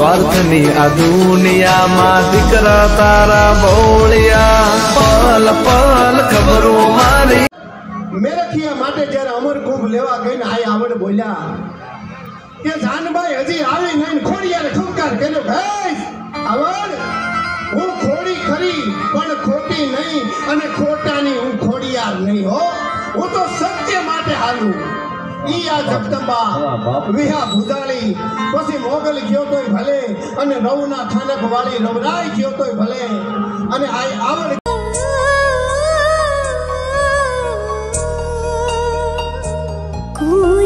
સ્વાર્થની આ દુનિયામાં દીકરા તારા બોળિયા. પલ પલ, ખબરો મારી. મેરખિયા માટે જ્યારે અમર કુંભ લેવા ગઈને આય આવડ બોલ્યા. કે જાનભાઈ હજી આવી નહીં ખોડિયારે ઠુમકાર કર્યો ભાઈ, આવડ. હું ખોડી ખરી, પણ ખોટી નહીં. અને ખોટાની હું ખોડિયાર નહીં હો. હું તો સત્ય માટે હાલું. પિયા જગદંબા વિહા ભુજાલી પછી મોગલ ગયો તોય ભલે અને રવના થાનક વાળી રવરાય ગયો તોય ભલે અને આ આવડ Cool.